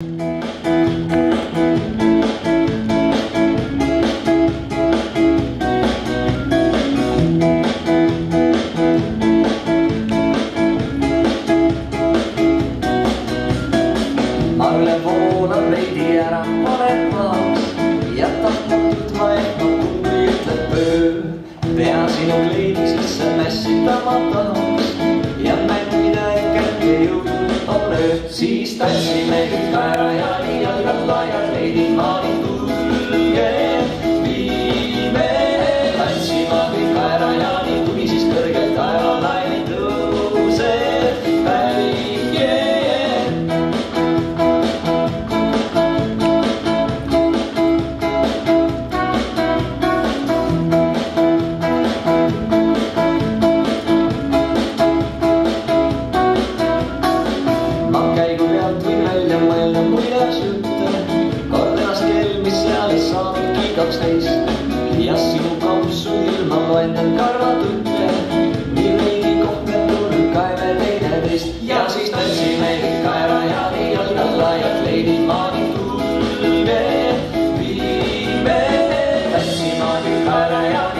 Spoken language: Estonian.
Marle voolab veidi ära, paneb maaks, jätab nutma ehk ma kuuli ütleb öö. pea sinu kleidi sisse mässitama tahaks siis tantsime ikka ära ja nii jalgad laiad kaksteist ja sinu kampsu ilma loen end karvad ütle. nii veidi kohmetul kaeme teineteist ja siis tantsime ikka ära ja nii jalgad laiad leidid maani tulge. viime tantsima ikka ära ja nii